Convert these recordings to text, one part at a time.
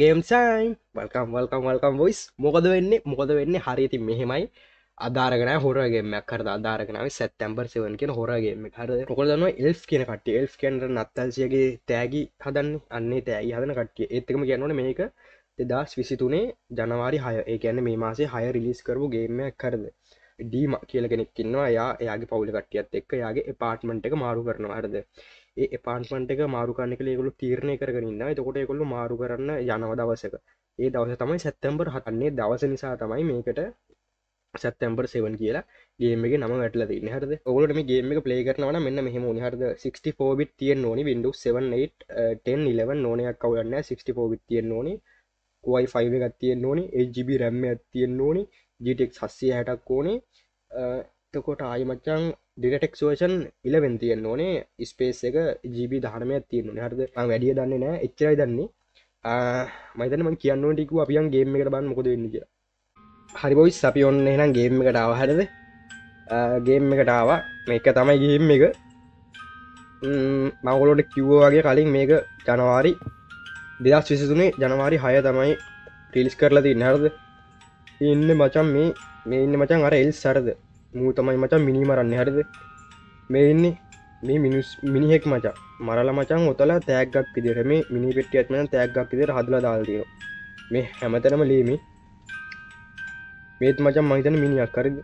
Game සයිම් වල්කම් වල්කම් වල්කම් voice මොකද වෙන්නේ? මොකද වෙන්නේ? හරිති මෙහෙමයි. අදාරගෙන හොරගේමක් කර අදාරගෙනාව සැත්තැම්බර් සවන් කියෙන හොරගේම හර කොකදන්න එල්ස් කියන කට එල්ස් කියන්ට නත්තල්සියගේ තෑගි හදන්න. අන්නේ තෑගි හදන කට්ටිය. ඒත්තකම කියන්නවන මේක දෙදස් විසිතුනේ ජනවාරි හය. ඒ ඇන්න මේ මාසේ හය රිලිස් කරපු ගේමයක් කරද ඩීම කියල කෙනෙක්කින්නවා යා එයාගේ පවුල කටියත් එක්ක යාගේ පාර්ට්මන්ට් එක මාරු කරනවා. හරද? ඒ පාන්මන්ට එක මාරුකාන්න කළේකුළු තීරණය කරගන්න එතකොට එකොල්ලු මාරු කරන්න යනව දවසක. ඒ දවස තමයි සැත්තැම්බර් හතන්නේ. දවස නිසා තමයි මේකට සැත්තැම්බර් සෙවන් කියලා ගේමගේ නම වැටල තින්න හරද? ඔගලට මේ ගේම එක ප්ලේ කරනවන මෙන්න මෙහම හරද? 64 බිත් තියෙන් ඕනි. Windows 78 නොනයක් කවන්න 64 බිත් තියෙන් ඕනි වයි 5 එකත් තියෙන් ඕනි. HGB රැම්ම ඇත්තියෙන් ඕනි. ජටෙක් හස්සේ හැටක් ඕනේ. Eh, තකොට ආයමච්චන් ඩිරටෙක්ෂෝෂන් ඉලවෙන් තියෙන් ඕනේ. ස්පේස් එක ජීබ ධර්මයක් තියෙන හරද? වැඩිය දන්නේ නෑ එච්චරයි දන්නේ. මයිතනම කියන්න ටිකු අපියන් ගේම එකට බන්න මොකද වෙන්න කිය හරිබොයි අපි ඔන්න එනම් ගේම් එකටාව හරද? ගේම් එකටාව මේක තමයි ගේම් එක. මවලොට කිව්ව වගේ කලින් මේක ජනවාරි දෙදස් විසිතුනේ ජනවාරි හය තමයි ටිලිස් කරලා ති නරද ඉන්න මචන් මේ මේ ඉන්න මචන් අර එල් සරද මූ තමයි මචන් මිනිමරන්න හරිද? මේ ඉන්නේ මේ මිනිස් මිනිහෙක් මචා. මරල මචන් ඔතලා තෑගක් පිදිර මේ මිනි පෙටිය ඇත්මන තෑගක් පිදිර හදල දාල්තින මේ හැමතනම ලීමි. මේත් මචන් මහිතන මිනිියක් කරද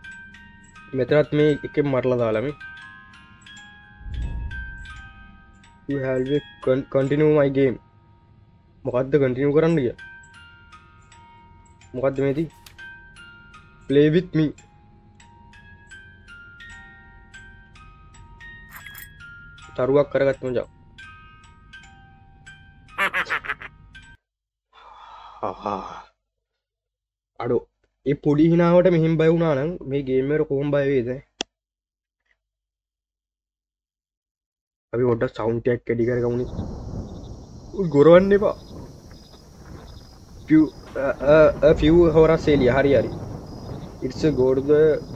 මෙතරත් මේ එක මරලා දාලමි. කටිනමයිගේ මොකක්ද කටිනු කරන්න ගිය මොකක්ද මේති? පලේවිත් තරුවක් කරගත්ම ජව අඩු. ඒ පොඩි හිනාවට මෙහිම් බය වුණනම් මේ ගේමර කෝම් බයවේද අපි ඔොඩ සෞන්ටයක් කැඩි කරගමුණ ගොරවන්න එපා. ෆව් හෝරස්සේලිය හරි හරි. ඉටස ගෝඩද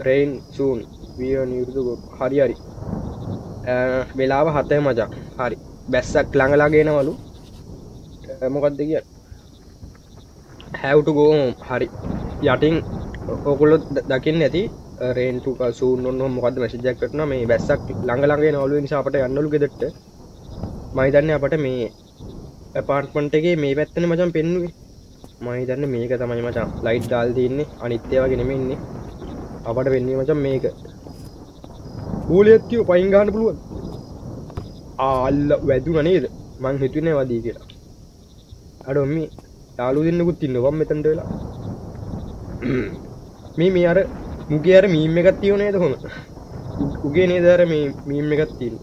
රේන් සූන් විය නිරුදු හරි හරි වෙලාව හතය මචා හරි. බැස්සක් ළඟලාගෙනවලු මොකක්ද කිය? හැවටු ගෝ හරි. යටින් ඔකුලොත් දකින්න ඇති. රේන්ටු සූන් ඔන්න මොකද මැසිජැක්ටන මේ බැස්සක් ළඟලගේ නවලු නිසාපට යන්නලු ගෙදෙට මයිතන්න අපට මේ පාර්ට්මන්ටගේ මේ පැත්තන මචන් පෙන්නුවේ. මහිතන්න මේක තමයි මචා. ලයිට් ඩාල් තියන්නේ. අනිත්‍යවගෙනම ඉන්නේ අපට වෙන්නේ මචන් මේක. ූලෙත්තිව පයින් ගාන පුළුවන් ආල්ල වැදු නනේද මං හිතුනේ වදී කියලා. අඩොම්මි යාලු දෙන්නකුත් ඉන්න වම් මෙතන්ට වෙලා. මේ මේ අර මුගේ අර මීම එකත් තියවනේද හොම උගේ නේදර මේ මීම එකත් තිීන්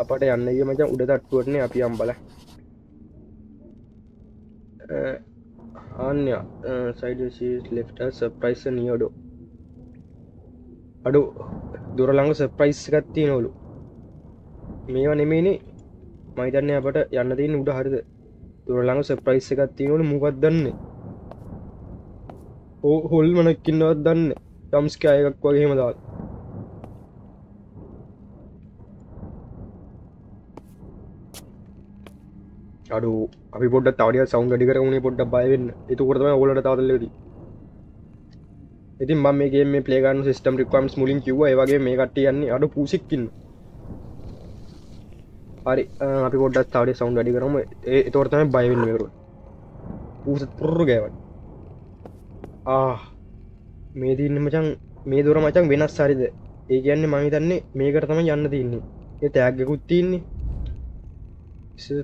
අපට යන්නගේ මචන් උඩ තට්ටුවටනේ අපි අම්බල අන්‍ය සයිඩ ලෙෆ්ට සප්‍රයිස නියෝඩෝ අඩු දුරළඟ සප්‍රයිස් ගත්ති නොලු මේවා නෙමේනේ මයිතන්න අපට යන්න තින් උඩ හරිද? දුරළඟ සප්‍රයිස් එකත්ති නොට මුකත් දන්න? ඕ හොල් මනක්කින්නවත් දන්න? යම්ස්ක අයකක් වගේ හෙම දාත් අඩු අපි පොඩ තවඩිය සෞන් ඩි කරුණේ පොඩ්ඩ බයවෙන්න එතුකොටම ඔලට තවදලදී ඉතින් ම මේගේ මේ පලේගන් සිස්ටම් රිකම්ස් මුලින් කිව වගේ මේ කට යන්නේ අඩු පූසික්කින්න හරි අපි පොඩ්ඩත් තාවඩ සෞන්් අඩි කරම. ඒ තෝර්තම බයවෙන්න කරු පූස පුරරු ගෑවන් ආ මේ තින්න මචන් මේ දුර මචන් වෙනස් සරිද ඒ කියන්න මහිතන්නේ මේකට තම යන්න තින්නේ ඒ තෑග්ගකුත් තින්නේ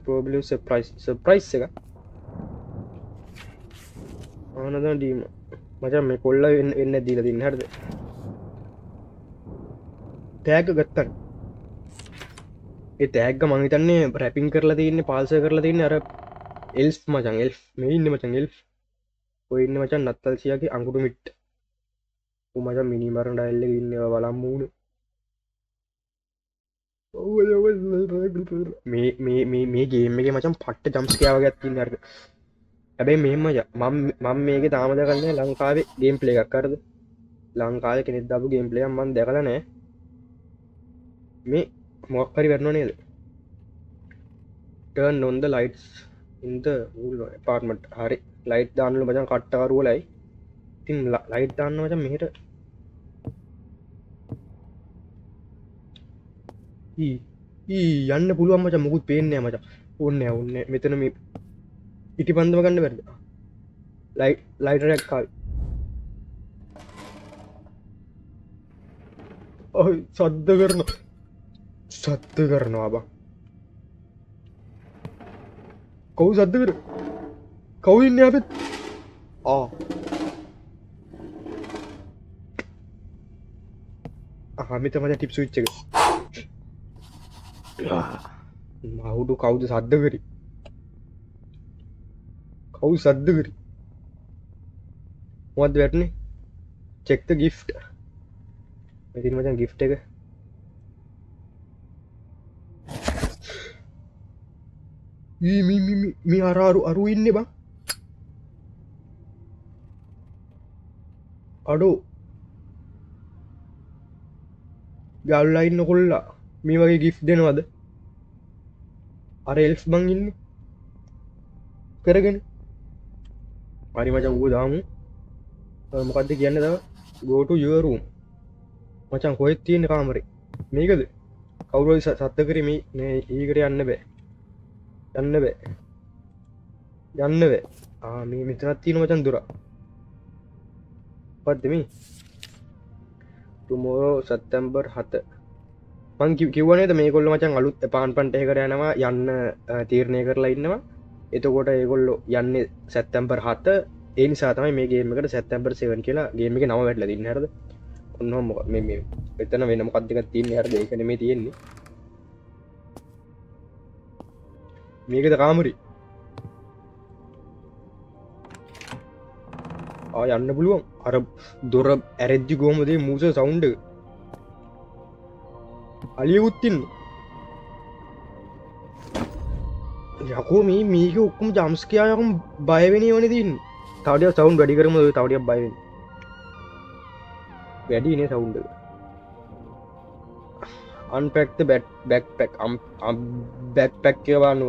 පෝබල ප්‍රයිස් ප්‍රයිස් එක. ආනද ඩීම? මචන් මේ කොල්ල එන්න දීල දින්න හරද තෑග ගත්තන් ඒ තෑග මහිතන්නේ රැපින් කරලා තියන්නේ පාල්ස කරලා තින්න අර එල්ස් මචන් එල් මේ ඉන්න මචන් එල් ඔයන්න මචන් නත්තල් සියගේ අංකුටු මිට් උමච මිනිමරණ ඩයිල්ල ඉන්න වලම් මූුණ මේ ගේම එක මචන් පට්ට ජම්ස්කයාව ගත්තින්න අර්ග හැබැයි මෙම මම මේක තාමද කරන්න ලංකාවේ ගේම් පලේ එකක් කරද ලංකාල කෙනෙත් දබු ගේම් පලේම් මන් දැකල නෑ මේ මොක්කරි වෙරන්න නේද? ටර්න් නොන්ද ලයිටස් ඉන්ද පාර්මට් හරි. ලයිට් දාන්නල මචන් කට්ටකරුවලයි ඉතින් ලයිට් දාන්න මචන් මෙහට. ඊ යන්න පුළුවන් මච මුකුත් පේනෑ මච ඔන්න ඔන්න මෙතන මේ ඉටි පන්දම ගන්න වැරද ලයි ලයිටරැක් කාල් ඔහි සද්ධ කරන සත්ත කරනවා බා. කවු සද්ධ කර? කවුඉන්න අපත්? ආ. අහමිත මට ටිප් විච්චක මවුඩු කවුද සද්ධ කරි කවු සද්ධ කරි. මොත් වැටනේ? චෙක්ත ගිෆ්ට් ඉතින් මචන් ගිෆ්ට එක. මේ අරාරු අරු ඉන්න බං අඩෝ. ගල්ලයින්න කොල්ලා. මේ වගේ ගිෆ් දෙනවද? අර එල්ස් බං ඉන්න. කරගෙන. පරි මචන් වූ දාමු මොකක්ද කියන්න ද ගෝටු යවරුම් මචන් කොහෙත් තියෙන කාමරේ? මේකද? කවුරුව සත්ත කරම ඒකට යන්න බෑ. යන්න බෑ. යන්න බෑ. ආමී මෙතනත් තියෙන මචන් දුර. පත්දමි තුමෝරෝ සත්තැම්බර් හත. මං කිවනේද මේ කොල්ල මචන් අලුත් පාන් පන්ටය කර යනවා යන්න තීරණය කරලා ඉන්නවා. එතකොට ඒගොල්ලො යන්න සැත්තැම්පර් හත. ඒ නිසාතමයි මේ ගේමකට සැත්තැම්පර් සෙවන් කියලා ගේමික නව වැටල දින්න. හරද? ඔන්න මොක මේ එතන වෙනම කත්තික තියන්න? හර දෙකන මේ තියෙන්නේ. මේකද කාමරි? ආ යන්න පුළුවන්. අර දොර ඇරෙද්ජි ගෝමදේ මූස සවුන්ඩ අලියකුත්තින්න යකෝ මේ මේක ඔක්කුම ජම්ස්කයායකම් බයවෙන වන තින් තවඩිය සවුන් වැඩි කරම තවඩිය බයිවෙන් වැඩිනේ සවුන්ඩ අන්පැක්ත බැට් බැක් පැක් බැක් පැක් කියවානු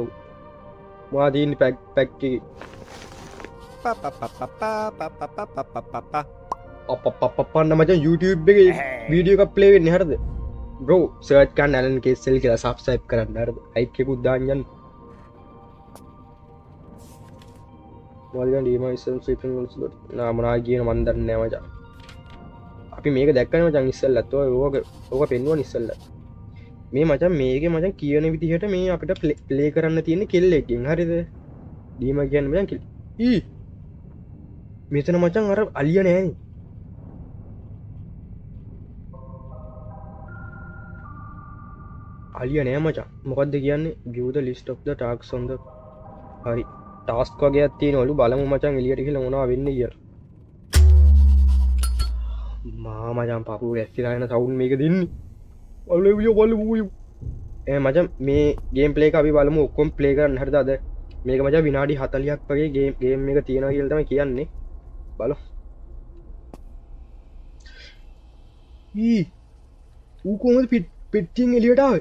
මාදීන් පැක් පැක්කි අපපන්න මචන් YouTube එක වීඩියෝ එකක් ප්ලේවෙන්න හරද බ්‍රෝ සර්ට්කන් ඇලන් කෙස්සෙල් කියලා සබ්සයිප් කරන්න හරද අයික්කෙකුත් දාන්නන්න නාමනා කියන මන්දන්න මචා. අපි මේක දැක්කනම ජං ඉස්සල් ඇත්ව ඕක ඕක පෙන්වා නිස්සල්ල මේ මචන් මේක මචන් කියන විදිහට මේ අපිට ප්ලේ කරන්න තියෙන කෙල්ලෙකින් හරිද? දීම කියන්න මචන් කිල් ඊ! මෙතන මචන් අර අලිය නෑන අලිය නෑ මචා. මොකක්ද කියන්නේ? ගියවද ලිස්ටොක්ද ටාක් සොන්ද හරි. ටාස්ක් වගේ ඇත්ති නොලු බලමු මචන් එලියට කියල මොනා වෙන්න ය මාමජම් පපු ඇස්තිලායන සවුන් මේක දෙන්නේ. ඔල්ල විය කොල්ල වූ ඒ මචන් මේ ගේම් පලේ අපි බලමු. ඔක්කොම් පලේකරන්න හරදාද මේක මච විනාඩි හතලියක් වගේ ගේ ගේම් එක තියෙන කියල්තම කියන්නේ. බල ඌකෝම පිට් පෙට්ටිං එලියටාව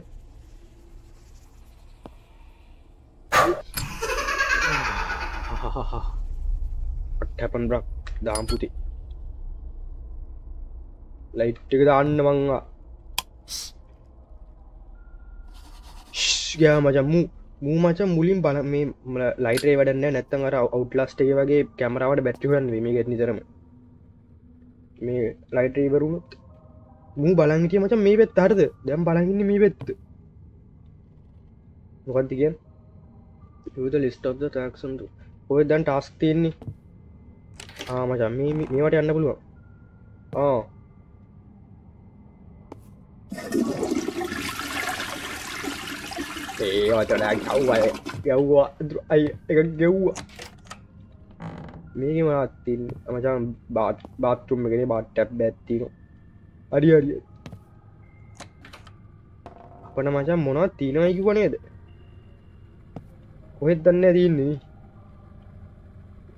අට්හැපන් බ්‍රක් දාම්පුති ලයිට්ටික දාන්න මංවා ගෑ මචම්මු මූ මචන් මුලින් බල මේ ලයිටේ වැඩන්න නැත්තන් අර අවට්ලස්ටේ වගේ කැමරාවට බැට්ටිවන්න මේ ගෙත් නිතරම. මේ ලයිටේවරුණුත් මූ බලංගිටිය මචන් මේ පෙත් අරද දැම් බලගන්න මේ පෙත්ත. මොකන්තිගෙන් යුද ලිස්ටෝද ටක්සන්තු ඔය දැන් ටස්ක් තියෙන්නේ. ආමචන් මේ මේවට යන්න පුළුවන්. ආ. ඒවට ගව්වය ගැව්වා. අයි එක ගෙව්වා. මේක මනත්තින් අමචන් බාත් බාත්තුම්ම ගෙන බාට්ටැප් බැත්තින අඩි අඩිය අපන මචන් මොනත් තිීනයකි වනේද කොහෙත් දන්න තියන්නේ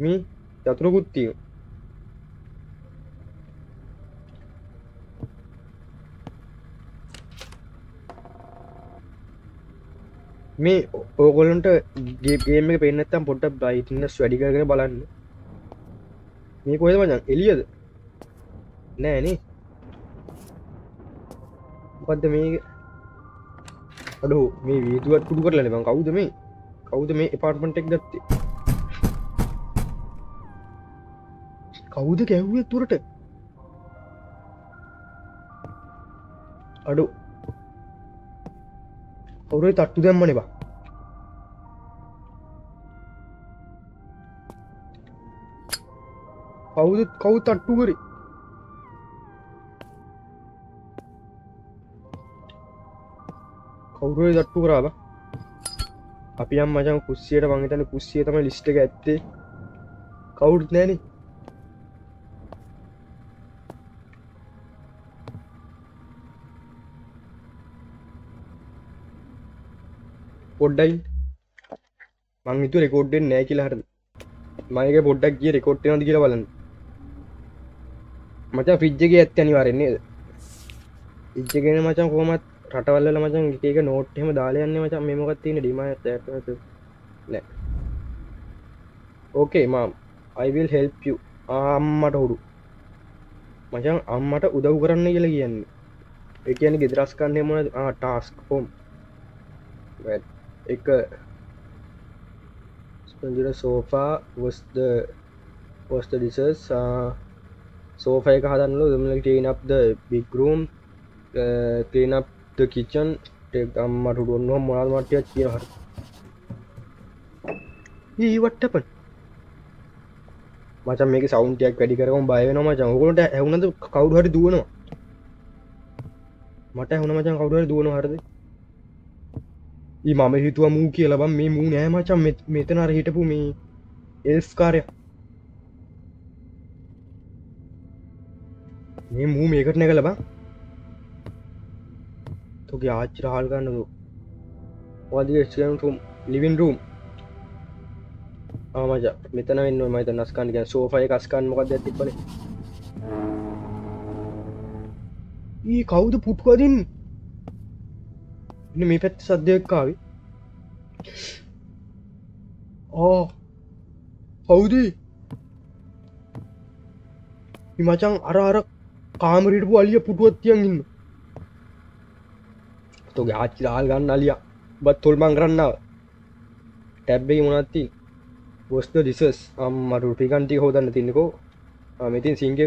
මේ? චතුරකුත්තිය මේ ඕගොලන්ට ගේම එක පෙන්න්නත්තම් පොට්ට බයිටනස් වැඩි කරගෙන බලන්න. මේ කොහෙද මචන්? එලියද නෑනේ මොකක්ද මේ? අඩු මේ වීදුවත් කුඩු කරලන බං කවුද මේ? කවුද මේ එපාර්ට්මටෙක් ගත්තේ? කවුද කැව්වේ තුරට? අඩු. ඔවුරේ තට්ටු දැම්මන බා. කවුද කවු තට්ටු කරි? කවුරුව දට්ටු කරාබ අපි යම් මචන් කුස්සියට වංගතන කුස්සිය තම ලිස්්ට එක ඇත්තේ. කවුඩ් නෑන. පොඩ්ඩයි. මංහිතු රෙකෝඩ්ඩෙන් නෑ කියලා හරද? මයක පොඩ්ඩක් කිය රෙකෝඩ්ට නද කියල බලන්න. මචා ෆිජ්ජගේ ඇත්ත අනිවාරෙන්නේ ඉච්චගෙන මචන් කොමත් රටවල්ල මචන් එක නෝට්හෙම දාලයන්න මචන් මෙමකත් තියෙන ඩිම නෑ. ඕකේ මම් අයිවිල් හෙල්ප අම්මට හුඩු මචන් අම්මට උදව් කරන්න කියල කියන්නේ. ඒ කියන ගෙදරස්කන්නේ මොන ටාස්ක් හෝම් එක ස්පජර සෝෆා වස්ද පොස්ට ඩිසස් සෝෆය එක හදන්නල. දමල ටේනක්ද බිගරම් ක්ලීනප් කිචන් අම්මට ඩොන්න මොනල් මටය කිය හර. ඒවට්ටපන් මචන් මේක සෞන්ටයක් වැඩි කරම බයන මචන් ඔකොට ඇවුනද කවුඩ හරි දුවනවා? මට හුන මචන් කවුඩ දුවන හරද? මම හිතුව මූ කියලබම් මේ මූ නෑ මචන් මෙතනර හිටපු මේ එල්ස් කාරය. මේ මූ මේකට නැක ලබා තුගේ ආච්චි රහල් ගන්නතු වදම් ලිවින් රූම්. ආමජ මෙතන වෙන්න මත නස්කන් ගැන සෝෆය කස්කන් මොකක්ද ඇතිපන ඒ කවුද පුට්වදින් මේ පැත්ත සද්ධයක්කාව ඕ හවුදී? මචන් අර අර කාමරිටපු අලිය පුටුවත්තියන් ඉන්න. තොගේ ආච්චි දාල් ගන්න අලිය. බත් තොල්මං කරන්නාව ටැබ්බේ මොනත්ති බොස්ත දිසස් අම්මට රුපිකන්ටි හෝදන්න තින්නකෝ මෙතින් සිංගක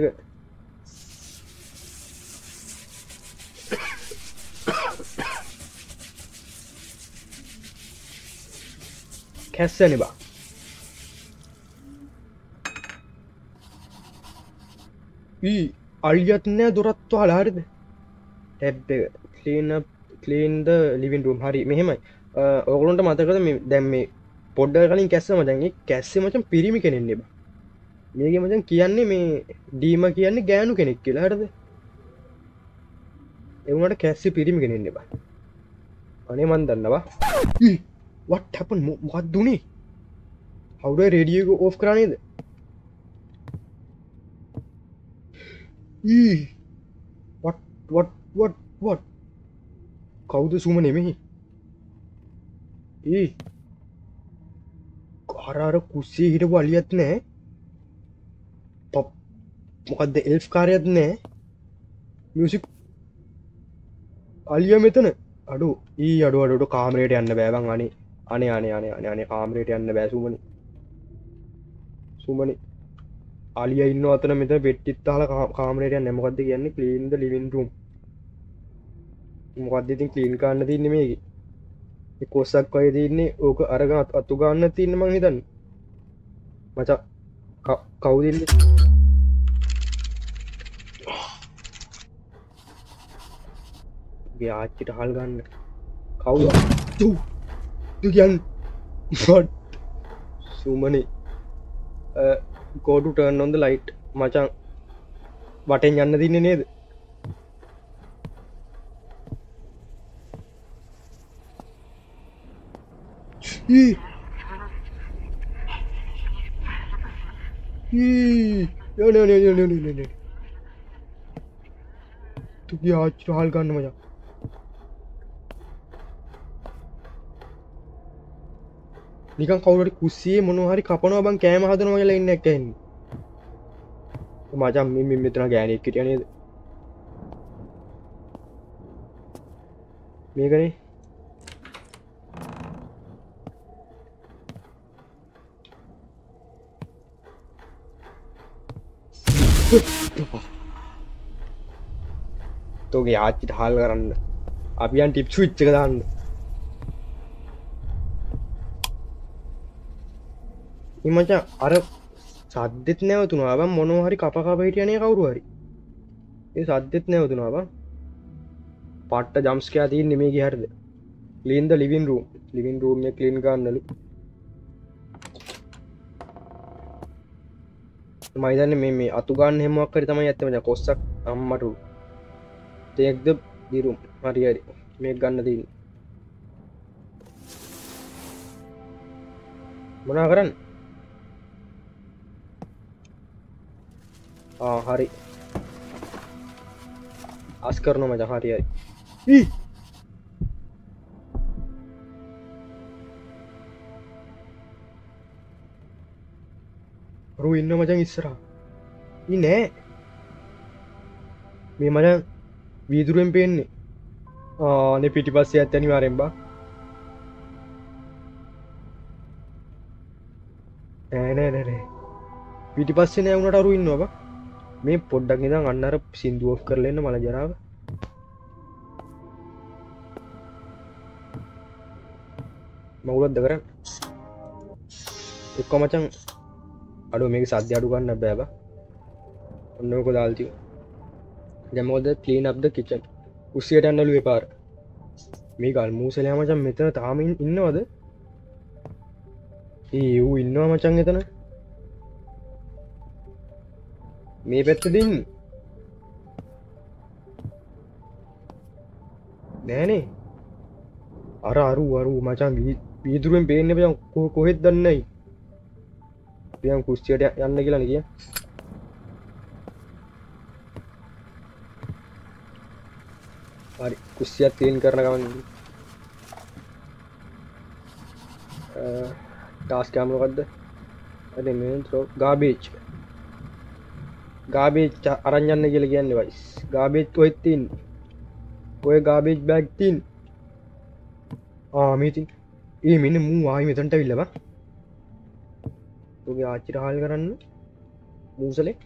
කැස්සන බා. අල්ියත් නෑ දොරත්ව හලාරිද ටැබ් කලීන කලීන්ද ලිවින් රුම් හරි මෙහෙමයි. ඔගලොන්ට මතකද දැම් මේ පොඩ්ඩ කලින් කැස්ස මචන්ගේ කැස්සේ මචන් පිරිමි කෙනෙන්නේ බා. මේක මචන් කියන්නේ මේ ඩීම කියන්නේ ගෑනු කෙනෙක් කියලා. හටද එවුණට කැස්සි පිරිමි කෙනෙන්නේ බා. අනේ මන් දන්නවා. වට හැපන් මොත් දුනේ හවුඩ රේඩියක ඕෆ් කරනේද වටවටවටවට කවුද සුම නෙමෙහි ඒ කාරාර කුස්සේ හිට වලියත් නෑ. පප් මොකක්ද එල්ෆ් කාරයත් නෑ. මියසික් අලිය මෙතන. අඩු ඒ අඩු අඩුට කාමරයට යන්න බෑබන් අනේ. අනේ අනේ අනේ අනේ අනේ කාමරයට යන්න බෑසුමනි සුමනි. අලිය ඉන්න අතන මෙත පෙට්ටිත්තාල කාමරයට නැමකක්ද කියන්නේ? කලීන්ද ලිවින් රුම් මොකක්ද ඉතින් කලීන් කාන්න තින්න මේක? කොස්සක් අය තින්නේ. ඕක අරගත් අත්තු ගන්න තින්න මං හිතන්න. මච කවුදිල්ල ආච්චිට හල් ගන්න. කවු කියන් සුමනේ කෝඩු ටර්න් ඔොන්ද ලයිට් මචන් වටෙන් යන්න තින්න නේද තුගේ ආච්චි හල් ගන්න මචා නිකන් කවුරට කුස්සියේ මොනහරි කපනවා බං කෑම හදනවා කියලා ඉන්න එකෙන් මචන් මෙ මෙතන ගෑනෙක් කිටිය නේද? මේකනේ. තෝගේ ආච්චිට හල් කරන්න. අපියන් ටිප්සු ඉච්චක දාන්න. ඉමචා අර සද්දෙත් නැවතුනාව මොනොහරි කපකාප හිටියනය කවුරු හරි. ඒ සද්දෙත් නැවතුනාව පට්ට ජම්ස්කයා තිී නෙමේ ගහරද? ලින්ද ලිවින් රූම් ලිවින් රූම් කලින් ගන්නලු. මයිදන්න මේ මේ අතුගන්න හෙමක් කර තමයි ඇත්තමට කොස්සක් අම්මටු තෙක්ද බිරුම් හරි හරි. මේ ගන්න තින්න මොනා කරන්න? හරි. අස් කරන මච හරියි රු ඉන්න මචන් ඉස්සරා නෑ. මේ මන වීදුරුවෙන් පේන්නේ. ආනෙ පිටි පස්සේ ඇත් අනිවාරෙන්බා ඇනෑනෑ පිටි පස්සේ නෑ වුණට අරු ඉන්නවා මේ පොඩ්ඩක් නිදම් අන්නර සිින්දුවෝ් කරලන්න මල ජරාව මවුලත්ද කර එක්කො මචන් අඩු මේක සද්‍ය අඩු ගන්න බෑබ ඔන්නක දාල්තිය දැමෝද කලීන් අප්ද කිචන් උසියට අන්නලු එපාර මේ ගල් මූසලයා මචන් මෙතන තාමින් ඉන්නවද? ඒ වූ ඉන්නවා මචන් එතන. මේ පැත්තදින් නෑනේ. අර අරු අරු මචන් වීදුරුවෙන් පේන්න පයන් කොහෙත් දන්නයි පියම් කුස්්චියට යන්න කියලා කිය. හරි කුස්සියක් තියෙන් කරන ගමන් ටාස් කෑමලකක්ද අද මේෝ ගාබේච් ගාබේච් අරංයන්න කියල කියන්න වයිස් ගාබේච් ඔයත්තින් ඔය ගාබේජ් බැක්තින් ආමීති ඒ මෙන්න මූ ආයි මෙතන්ට විල්ලබ තුගේ ආච්චිට හල් කරන්න මූසලෙක්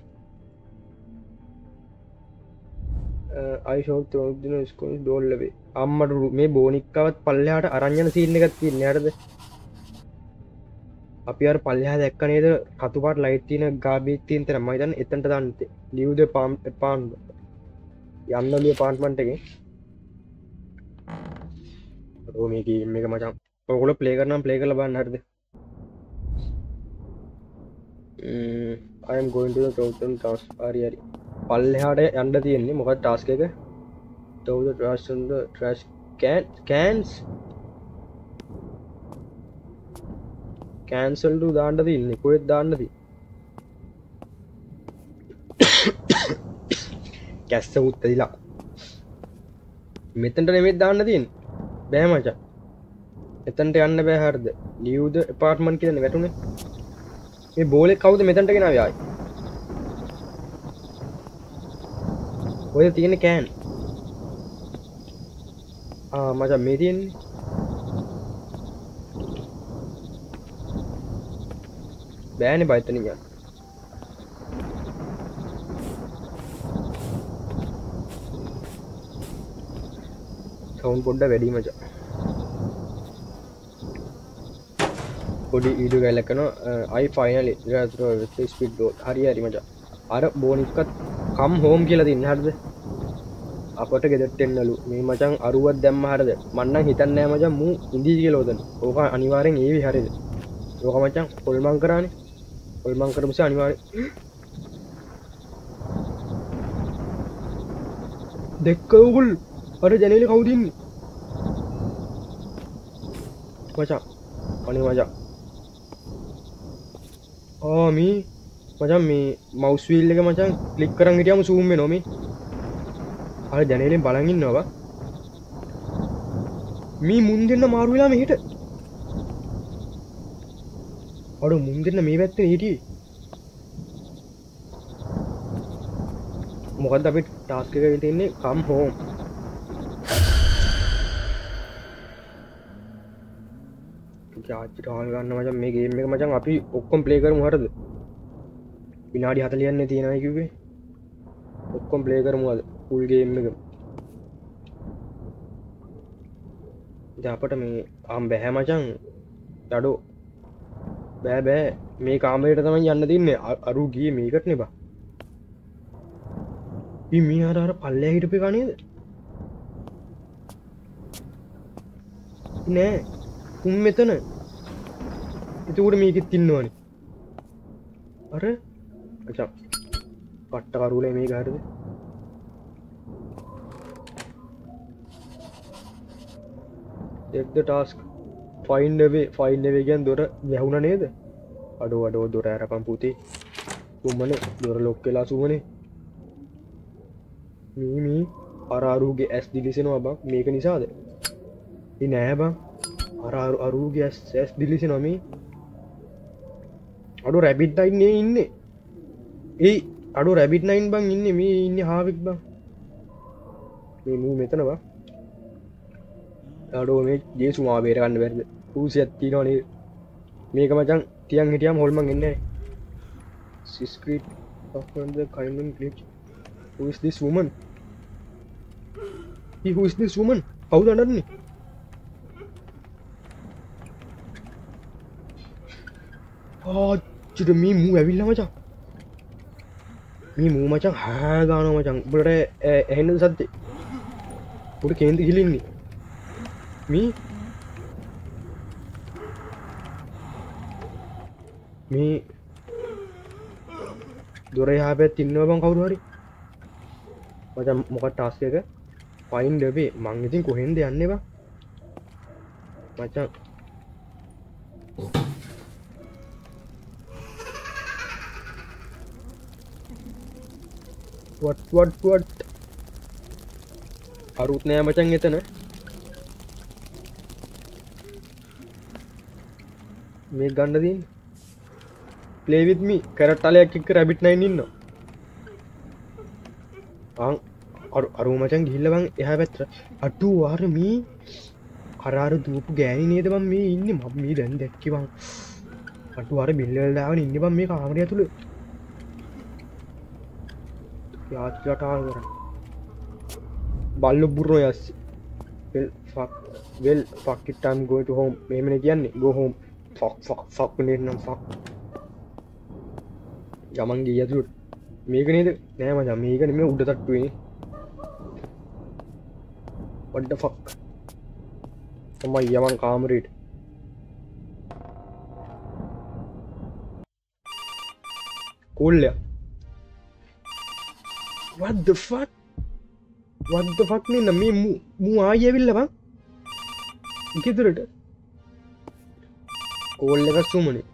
අයිශෝක් තෝදින ස්කොල් දෝල්ලබේ අම්මට මේ බෝනික්කවත් පල්ලයාට අරංජන සිීන්න එකත්ති නෑරද අපි අර පල්ලහා දැක්ක නේද? කතුපාට ලයිත්තින ගාබීත්තිීන් තර මයිතන් එතන්ට දන්ත ලියවද පාම් පාන් යන්න ලිය පාන්ට්මන්ට එක. මේක මේක මචම් ඔකුල පලේ කරනම් පලේ කල බන්න හරද? අයම් ගොන්ට තවතන් ටස් ආරිරි පල්ලහාට යන්ඩ තියෙන්නේ මොකත් ටාස්ක එක? තවද ට්‍රස්න්ද ට්‍රස් කෑන්ස් කෑන්සල්ඩු දාන්නද ඉන්න කොෙත් දාන්නද? කැස්ස උත්තදිලා මෙතන්ට නෙමෙත් දාන්න තින් බෑමචා එතන්ට යන්න බෑහරද ලියවද පාර්ට්මන් කියන වැටුනේ. මේ බෝලෙක් කවුද මෙතැන්ට ගෙන යායි ඔය තියෙන කෑන්. මච මේ තියෙන්නේ. බෑන බයිතනිය සවුන් පොඩ්ඩ වැඩි මචා පොඩි ඊඩු ගැලකන අයි ෆයිනල් ස්පිඩ්ෝ හරි හරිමච අර බෝනික්කත් කම් හෝම් කියලා තින්න හරද? අපට ගෙදෙට්ටෙන්නලු මේ මචන් අරුවත් දැම්ම හරද? මන්න හිතන්නෑ මචන් මූ ඉන්දී කියලෝදන ඕක අනිවාරෙන් ඒවි හරිද ඕක මචන් ඔල්මං කරානේ ඔල්මං කරමස අනිවාර දෙක්කවුගුල් අට ජනලි කවුදින්නේ මචා. අනි මචා. ආමී මචන් මේ මවස්වීල් එක මචන් කලික් කරන් හිටියම සූම්ම නොමි අ ජනලෙන් බලගින්නවා මී මුන් දෙන්න මාරුවෙලා මෙහිට අඩු මුන්දන්න මේ පැත්ත හිටිය. මොකද අපි ටාස්ක එක තින්නේ කම් හෝම් චාචිටහල් ගන්න මචන් මේ ගේම එක මචන් අපි ඔක්කොම් පලේකරම හරද? විනාඩි හතලියන්න තියෙනයි කිවේ ඔක්කොම් පලේ කරමුද පුල්ගේම් එක. අපට මේ ආම් බැහැ මචන් දඩෝ බෑ බෑ. මේ කාමයට තමයි යන්න තින්නේ අරු ගිය මේකට නෙබා මේ අරර පල්ලෑ හිටපි කනේද නෑ. උන් මෙතන. එතකට මේකෙත් තින්නවන අර අචා. පට්ටකරුල මේ ගාරද එක්ද ටාස්ක් ෆයින්ඩවේ ෆයින්ඩවේගන් දොර වැැහුණ නේද අඩු අඩෝ දොර ඇරකම් පුතේ තුම්මන දොර ලොක් කෙලා සුවනේ මීමී අරාරුගේ ඇස් දිලිසෙනවා බක් මේක නිසාද නෑ බං අරාරු අරුගේ ඇස් දිලිසි නොමී අඩු රැබිට් අයින්නේ ඉන්න ඒ අඩු රැබිට් නයින් බං ඉන්න මේ ඉන්න හාවික් බං මේ මූ මෙතනවා අඩෝ මේ ජේසුමා බේරගන්න වැරද පූසි ඇත්ති නොනේ මේක මචන් තියන් හිටියම් හොල්මන් එන්න සිස්ක්‍රීට් කයින් කලිච් who is this woman? He who is this woman? කවුද අඩන්නේ ආච්චිට මේ මූ ඇවිල්ල මචා. මේ මූ මචන් හෑගාන මචන් බලට ඇහෙන්න සත්්‍ය පුට කේන්ද හිලින්නේ මේ මේ දොර යා පැත් ඉන්න බං කවුරු හරි. මච මොකට ටාස්ක එක? පයින් ඩබේ මං ඉතින් කොහෙන්ද යන්නවා මචන් වටවට්වට අරුත් නෑ මචන් එතන. මේ ගණ්ඩදීන් පලේවිත්මි කරට්ටලයක් එක්ක රැබිට් නයින් ඉන්න අරුමචන් ගිල්ලබං එහ පැත්‍ර අටු වාරමී කරාර දූපු ගෑනි නේද බම් මේ ඉන්න මම මේ දැන් දැක්කිවන් අටුවාර බිල්ලල්දාවන ඉන්න බම් මේ කාමරය තුළ යාත්ලටා කර බල්ල බුරෝ යස් වෙල් ෆක්ටම් ගෝට හෝම් මෙමන කියන්නේ go home fuck fuck fuck නම් ෆක් යමන් ගිය ඇතුට මේක නේද? නෑම ජ මේක නෙම උඩ තට්ටුවේ වඩ ෆක් තමයි යමන් කාමරේට. කොල්ලය. වද්ද ෆක් වද්ද ෆක්නේ නම් මේ මූ ආයවිල්ල බං. ඉගෙතුරට කෝල්ල එකක් සුමනේ.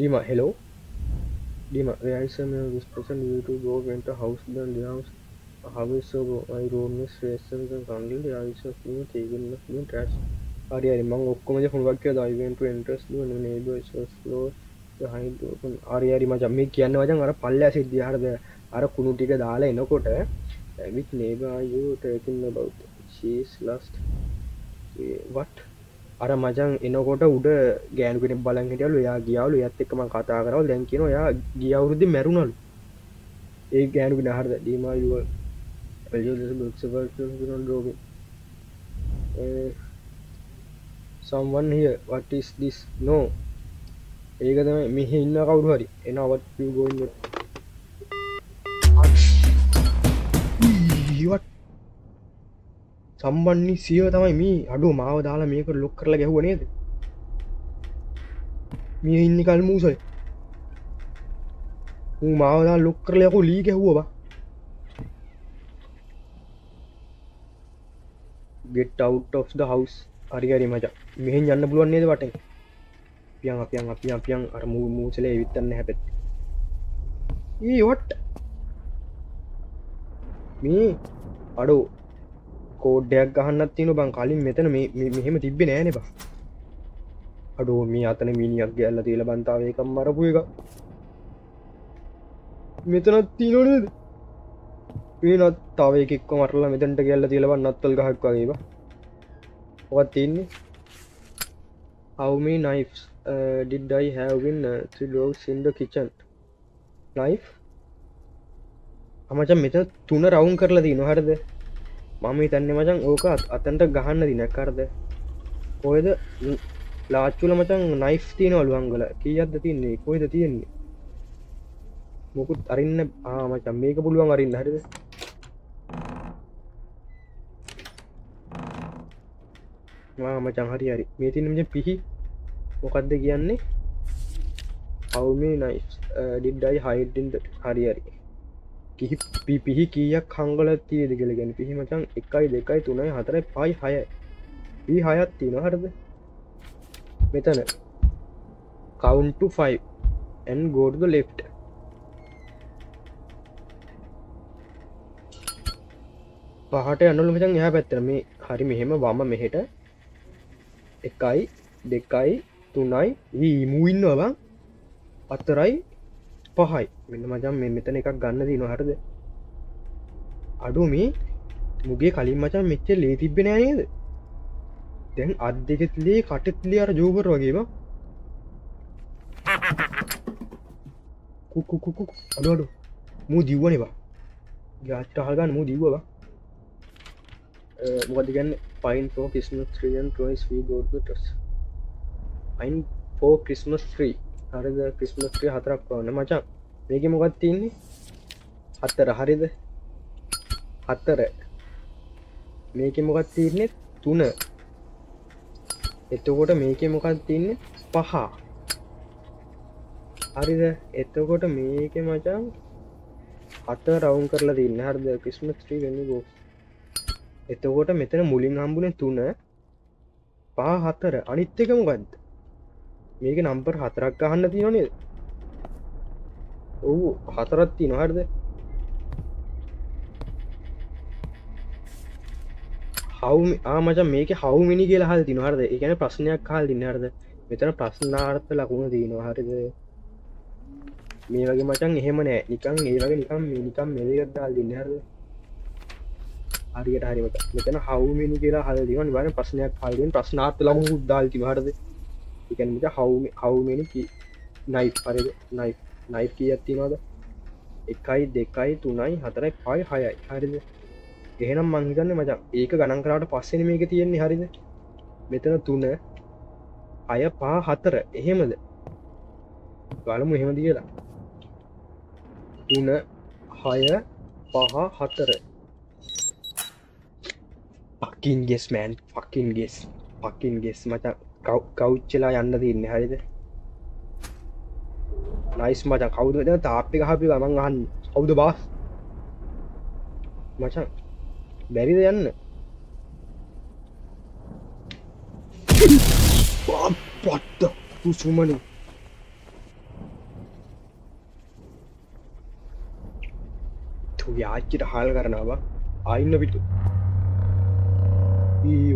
Dima, hello? Dima, there is a man this person you to go enter house then the house how is so my room is restaurant and candle there is a few taken the few trash? හරි හරි මම ඔක්කොම දේ phone එකක් කියලා I went to entrance door and neighbor is first floor behind open? හරි හරි මචං මේ කියන්න මචං අර පල්ලෑ සිද්ධිය හරිද අර කුණු ටික දාලා එනකොට with neighbor are you talking about? She is lost what? අර මචන් එනකොට උඩ ගෑනුකට බලන් හිටලු යා ගියාවලු ඇත් එක්කම කතා කරව දැන් කියන යා ගියවුරුදි මැරුණලු. ඒ ගෑනුක නහරද ඩීමයුව සම්වන් හිය වටස් දිස් නෝ ඒක තම මෙහ ඉන්න කවුරු හරි. එනවත් ගෝන්න ඊවට සම්බන්නි සියව තමයි මේ අඩු මාව දාලා මේක ලොක් කරලා ගැහුව නේද? මිය ඉන්න කල් මූසයි. ඌ මාවදා ලොක් කරලයකු ලී ගැහුව බා ගෙට out of the house. අරිගරි මචා. මෙහෙන් යන්න පුළුවන් නේද වටෙන් පියන් අපියන් අපියන් අපියන් අර මූ මූසලේ විත්තන්න හැපැත් ඒ වට මේ අඩෝ කෝඩ්ඩයක් ගහන්නත් තින බං කලින් මෙතන මේ- මේ- මෙහෙම තිබ්බෙ නෑන බා. අඩුව මේ අතන මිනිියක් ගැල්ල තිීල බන්තාවයකම් මරපු එක මෙතනත් තිීනොනද ඒනත් තාවයකෙක්ක මරලා මෙතැන්ට ගැල්ල තිලබන්න නත්තල් ගහක් වගේවා ඔත් තින්නේ හවමේ nice did I have in uh, three dogs in the kitchen? Knife? අමචන් මෙත තුන රවුන් කරලා දී නොහරද මම තන්න මචන් ඕක අත්- අතන්ට ගහන්න දිනක්කරද ඔයද ලාච්චුල මචන් නයිෆ් තියන ඔලුවන්ගල කියද්ද තින්නේ? කොයිද තියෙන්නේ? මොකුත් අරන්න ආමචන් මේක පුළුවන් අරින්න. හරිද? මචන් හරි හරි. මේ තිනම පිහි. මොකක්ද කියන්නේ? අවුමේ නයිස් ඩිඩ්ඩයි හයිඩින්ද හරි හරි. කිහි පි- පිහි කියක් හංගල තියද කියල ගැන පිහි මචන් එකයි දෙකයි තුනයි හතරයි පයි හය පී හයත් තින හරද? මෙතන. කවුන්ට 5 and go to the left. පහට අනුල මචන් එහ පැත්තර මේ හරි මෙහෙම වම මෙහෙට. එකයි දෙකයි තුනයි. ඊමුඉන්න බං. අත්තරයි පහයි. මෙන්න මචන් මෙ මෙතන එකක් ගන්න දී නොහටද අඩු මේ මුගේ කලින් මචන් මෙච්ච ලේ තිබෙන නේද? දැන් අත් දෙකෙත්ලේ කටෙත්ලි අර ජෝකර වගේම. කුකුකුකු අඩුවඩු මූ දිව්වනවා ගාච්ටහල්ගන්න මූ දිව්වා මොකදගන්න පයින් ෝ කිස්ම ත්‍රියන් ටොයිස් වී ගෝඩ ටස් අයින් පෝ ක්‍රිස්මස් ත්‍රී හරිද? ක්‍රිස්මස් ත්‍රී හතරක් වන්න මචන් මේක මොකත් තින්නේ හත්තර හරිද? හත්තර මේක මොකත් තිරන්නේ තුන. එතකොට මේක මොකක් තින්න පහ. හරිද? එතකොට මේක මචන් අත රවුන් කරලා තින්න හරද? ක්‍රිස්ම ත්‍රී වෙන්න බෝ. එතකොට මෙතන මුලින් හම්බුණ තුන. පා හත්තර අනිත් එක මොකක්ද මේක නම්පර් හතරක් ගහන්න තියෙනනේ ඔහු හතරත්ති නොහරද හවු ආමච මේක හවුමිනි කියලා හල් තිනහරද එකන ප්‍රශ්නයක් කාල් දින්නහරද මෙතන ප්‍රශ්නාර්ථ ලකුණ දීනවා හරිද? මේ වගේ මචන් එහෙම නෑ. නිකන් ඒ වගේ නිකම් මේ නිකම් මෙදගත්දාල් දින්නහරද හරියට හරිමට මෙතන හවුමිනි කියලා හල දිවන් වන ප්‍රශ්නයක් හල්ෙන් ප්‍රශ්නාර්ථ ලමු දාල්ති හරද? එකනට හවු හවුමිනි නයි පරිද නයි නයි කිය ඇත්තිනවාද එකයි දෙකයි තුනයි හතරයි පයි හයයි. හරිද? එහෙනම් මංහිතන්න මචන් ඒක ගණන් කරට පස්සෙන මේක තියෙන්නේ. හරිද? මෙතන තුන අය පා හතර. එහෙමද? බලමු එහෙම දියලා තුන හය පහ හතර. පකින් ගෙස් මෑන් පකින් ගෙස් පකින් ගෙස් මච. කවච්චලා යන්න තින්න හරිද? නයිස් මච කවුද? තාප්පි හපි ගමන් අහන් කවුද බස් මචන් බැරිද යන්න? පොත්ත සුමනු යාච්චිට හල් කරනවා අයින්න පිටු.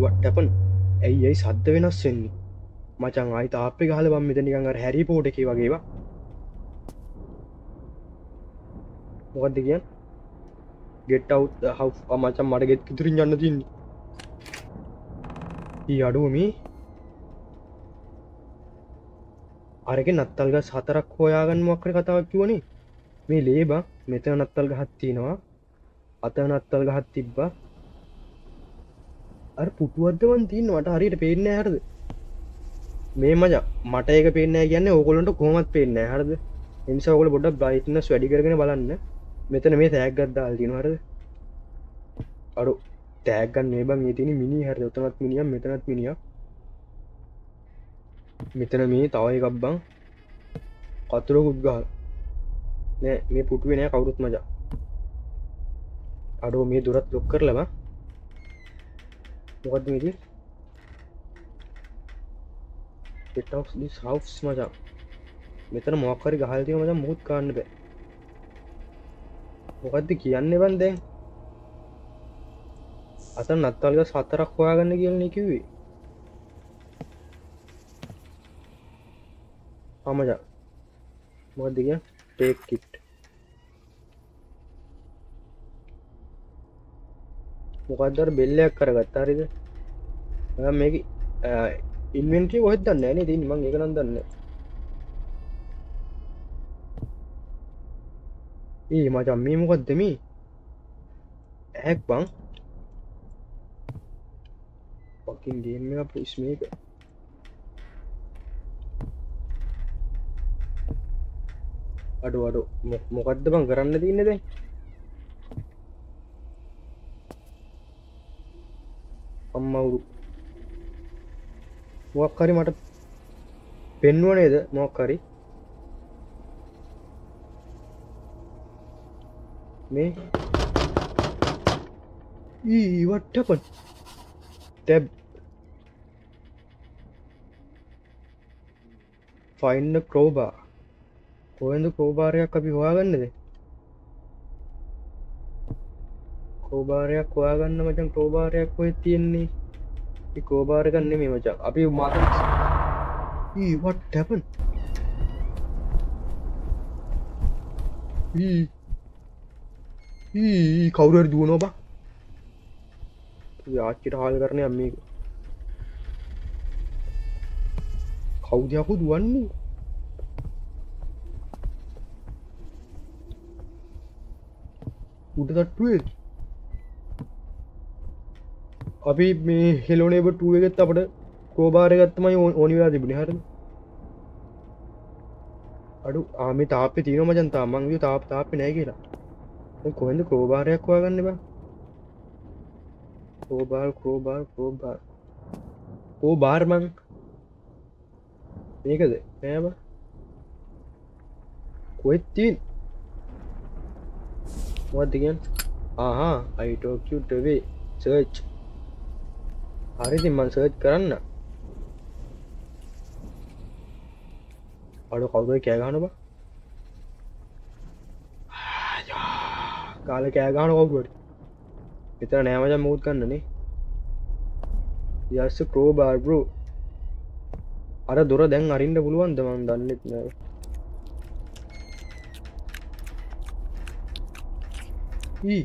වට්ටපන් ඇයි ඇයි සද්ධ වෙනස් වෙන්නේ? මචන් අයි තාපේ හල බම් මෙත නිකඟ හැරි පෝට එක වගේවා මොකක්ද කියන් ගෙට අව් හව් මචන් මට ගෙත් තුරින් යන්න තින්නේ ඒ අඩුවමි අරක නත්තල්ග සතරක් හොයාගන්න මොක්කර කතාවක් කිවනේ මේ ලේබ මෙත නත්තල් ගහත්තිනවා අත නත්තල් ගහත් තිබ්බා. අර පුටුවදවන් තින් වට හරියට පේන්න හරද? මේ මජ මට ඒක පේන්න කියන්න ඕකොලට කොමත් පේන්න හරද? එනිසාකල බොඩ බ්‍රයිට්නස් වැඩි කරගෙන බලන්න. මෙතන මේ තෑගත්දා අල්තිනවරද අඩු තෑගන් මේ බං තින මිනි හර ඔතනත් මිනිියම් මෙතනත් මිනිිය මෙතන මේ තවයි එකක් බං. කතුර ගුද්ගාල් නෑ මේ පුටුවෙන කවුරුත් මජා අඩෝ මේ දුරත් ලොක් කර ලබ මොකක්ද මේති හවස් මචා. මෙතන මොක්කරි ගහල්තිය මච මුත් කාන්න බෑ. මොකක්ද කියන්න බන්දැන් අත නත්තල්ග සතරක් හොයාගන්න කියලන කිවේ අමජ මොදක ටේක්කිට් මොකක්දර බෙල්ලයක් කරගත්තාරිද මේක ඉන්වෙන්ට්‍රී ඔහෙත් දන්න ෑනේ තින් මං එක නම් දන්න ඒ මචම් මේ මොකක්දමී ඇක් බං. පකින් ගේම පුස්මේක අඩු අඩු. මොකක්ද බං කරන්න තියන්න දැයි අම්මවුරු මොක්කරි මට පෙන්නුව නේද? මොක්කරි මේ ඊවට්ටපන්. ටැබ් ෆයින්න ක්‍රෝබා. කොයද කෝබාරයක් අපි හොයාගන්නද කෝබාරයක් හොයාගන්න මචන් කෝබාරයක් ඔය තියෙන්නේ? කෝබාරගන්න මේ මචා. අපි මත ඊවට හැපන් කවුරර දුවනෝ බා. ආච්චිට හාල් කරන අම්මේ කෞදයකු දුවන්නේ? උඩ තට්ටුවේ අපි මේ හෙලෝනේබ ටුවගෙත් අපට කෝබාරගත්තමයි ඕනිවෙලා තිබුණ. හර අඩු ආම තාප තින මජන්තා මංගේ තාප තාප නෑ කියලා. කොහෙද කෝබාරයක් වාගන්න බා කෝබාල් කෝබාල් කෝබාල් කෝ බාර්මං මේකද? නෑම කොෙත්තින් මොත්දිගෙන් ආහා අයිටෝකටවේ සර්ච් හරිති මන් සර්ච් කරන්න. අඩු කවුද කෑගාන බ? කාල කෑගාන කවුට එතර නෑමජ මුූත් කන්නනේ යස්ස ක්‍රෝ බාර්බරෝ අර දොර දැන් අරින්ට පුළුවන් දමන් දන්නෙත් නෑ. ඊ.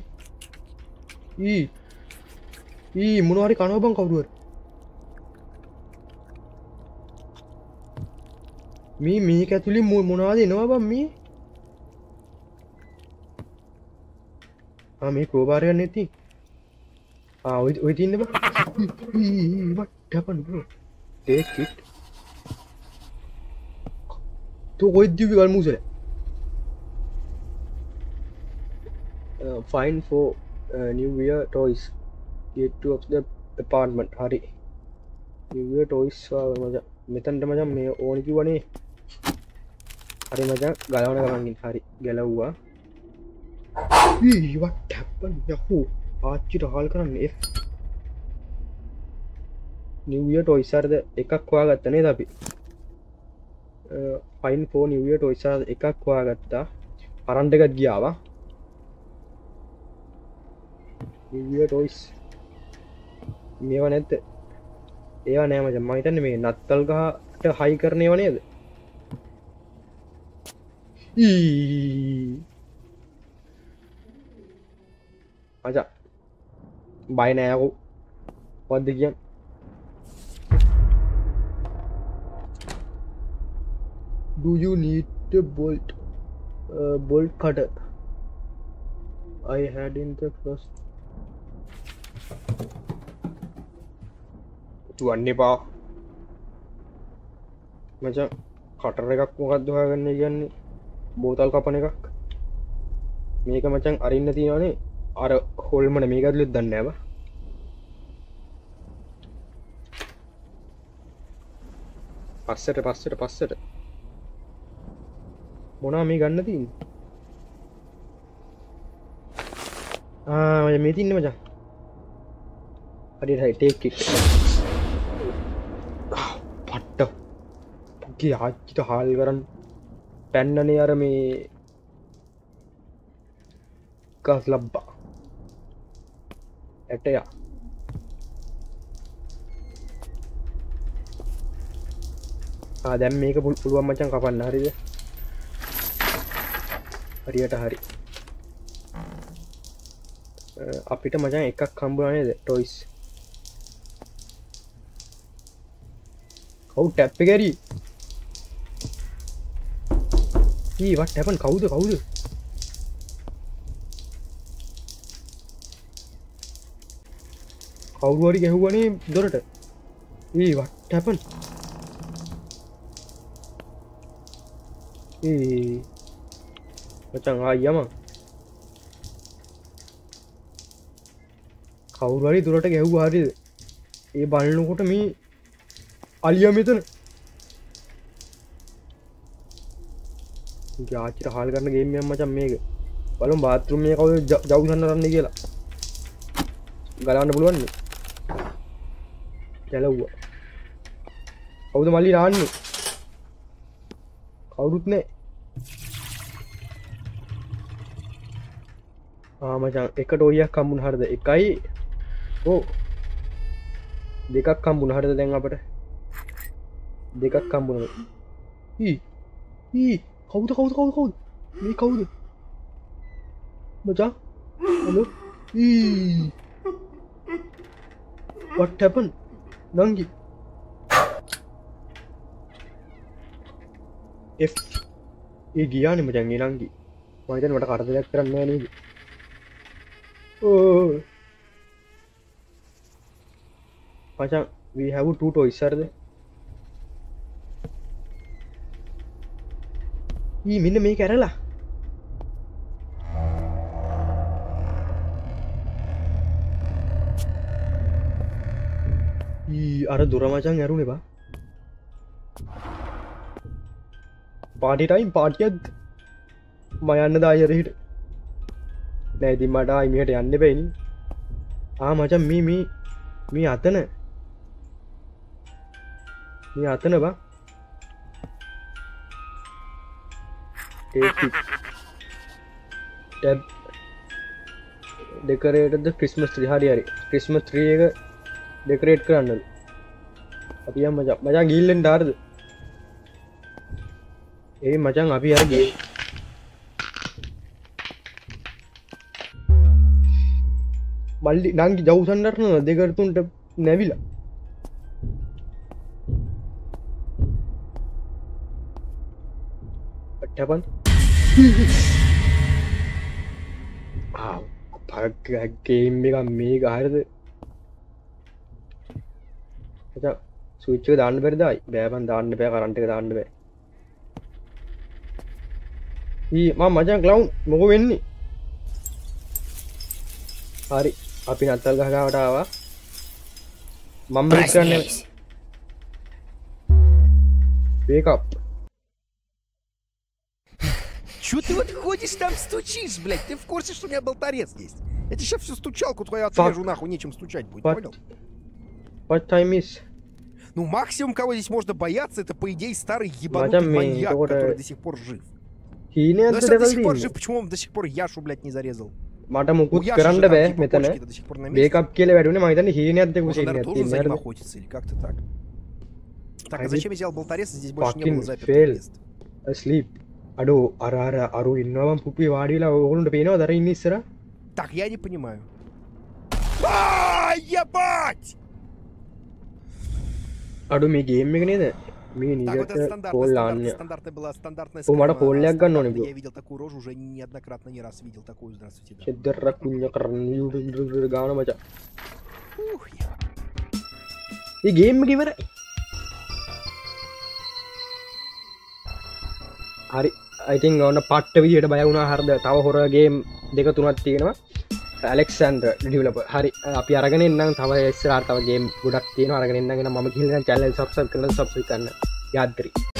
ඊ. මොනවාරි කනවබං කවුරුවර? මේ මේක ඇතුලින් මු මොනාද එනවා බම් මේ? මේ කෝබාරයන්න ඇති ඔය තින්න වට්ටපන් ඒකිට් තු කොයිද්දිවි ගල් මුසල. ෆයින් ෆෝ නිවිය toys get of the apartment හරි. නිවිය ටොයිස් මජ මෙතන්ට මචන් මේ ඕනිකි වනේ හරි මචා ගලවන කරමින් හරි. ගැලව්වා. ටැප්පන් යහු. ආච්චිට හල් කරන්න නිවිය ටොයිසර්ද එකක් වා ගත්තනේ අපි? ෆයින් ෆෝ නිවිය ටොයිසා එකක් වා ගත්තා පරන්ටකත් ගියාවා නිවිය ටොයිස් මේව නැත්ත ඒවා නෑමච මහිතන්න මේ නත්තල් ගහට හයි කරනය වනේද අචා බයි නෑකු පොද්ද කියන් do you need the bolt? Uh, bolt cutter. I had in the first තුවන්න එපා. මච කටර එකක් මොකක්දවාගන්න කියන්නේ? බෝතල් කපන එකක්? මේක මචන් අරින්න තියෙනනේ අර හොල්මන මේකත්ලෙත් දන්න ඇව පස්සට පස්සට පස්සට. මොනා මේ ගන්න තින් මේ තින්න මචා. හරි ටේක් පට්ට අක්කේ හච්චිට හාල් කරන්න පැන්නනේ අර මේ කස් ලබ්බා. ඇටයා. ආදැම් මේක පුල් පුළුවන් මචන් කපන්න. හරිද? හරියට හරි. අපිට මචන් එකක් කම්බුණනේද ටොයිස් ඔවු ටැප්පි කැරී ගැරී ඊවට හැපන් කවුද කවුද කවුරුවරි ගැහුවනේ දොරට. ඒ වට හැපන් ඒ මචන් ආයම කවුරුවරි දුරට ගැහ්ව හරිද? ඒ බලන්නකොට මේ අලිය මෙතන යාචිට හල් කරන්න ගේමයම් මචන් මේක. බලම් බාතරුම් මේ කවු ජවසන්න රන්න කියලා. ගලන්න පුළුවන්නේ ගැලව්ව. කවුද මල්ලි රාන්නේ කවුරුත් නෑ. ආමචන් එකට ඔයක් කම්මුණ හරද? එකයි. ඕ. දෙකක් කම්බුණ හරද දැන් අපට? දෙකක් කම්බුණ ඊ කවුද කවුද කවුද කවුද මේ කවුද මචා හලෝ වට්ටැපන් නංගි ඒ ගියානෙම ජැන්ගේ නංගි මහිතන් මට කරදයක් කරන්න නද ඕ පචන් විහැවු ටූටෝ ඉස්සරද ඊ මෙන්න මේ කැරලා ඊ අර දුරමචන් ඇරුණ එපා පාටිටයිම් පාටියත් මයන්න දායරහිට නැති මට අයිමියට යන්න පැනි ආ මචන් මේ මේ මේ අතන. මේ අතන බා. ටැබ් දෙකරේටද ක්‍රිස්මස් ත්‍රහරි හරි ක්‍රිස්ම ත්‍රියක දෙකරේට් කරන්න. අපි යම් මචා මචා ගිල්ලෙන් ඩාර්ද? ඒ මචන් අපි අරගේ මල්ලි නංගි ජවසන්ඩරන දෙකරතුන්ට නැවිලා. පට්ටපන් පගේම් එක මේ ගහරද සුච්චක දාන්න පෙරදයි බෑපන් දාන්න පෑ කරන්ටක දාන්න බෑ ඊම මචන් කලවුන් මොක වෙන්නේ හරි අපි නත්තල් ගහගාවටාවා මම කරන්න ඒකප් Чё ты вот ходишь там стучишь, блядь? Ты в курсе, что у меня болторез есть? Я тебе сейчас всю стучалку твою отрежу, нахуй, нечем стучать будет, Fuck. понял? what time is Ну, максимум, кого здесь можно бояться, это, по идее, старый ебанутый Madam, маньяк, который- который до сих пор жив. හීනයද Ну, если он до сих пор දෙවල්දී жив, почему он до сих пор Яшу, блядь, не зарезал? මට У මුකුත් Яши же කරන්න там, බෑ типа, මෙතන почки-то до сих пор на месте. බේකප් කියල වැඩුණ මහිතන හීනයක්ද Может, наверное, тоже за ним කුසිනය охотится или как-то так. Так, а I зачем я взял болторез, здесь больше не fucking было запертого fail. අඩු අරාර අරු ඉන්නවම් පුපි වාඩිලා ඔවුන්ට පේනවා දර ඉන්නස්සර так я не понимаю ебать අඩු මේ ගේම් එක නේද? මේ නිට පොල්ලාන්න මට පොල්ලයක් ගන්න ඕන චෙදරක් කුල්ල කරන්න ගාන මචා. ඒ ගේම්ම කිවරයි හරි. අයිතින් ඔන්න පට්ට විදියට බය වුණා හරද? තව හොරගේම් දෙක තුනත් තියෙනවා. ඇලෙක්සන්ඩ ඩිවලප හරි අපි අරගෙන එන්නම් තව ස්රාර්තාවගේ ගොඩක් තියෙන අරගෙනන්නගෙන ම කියල චැල සබ්සල් කරන සබ්සල් කරන්න. යද්දරී.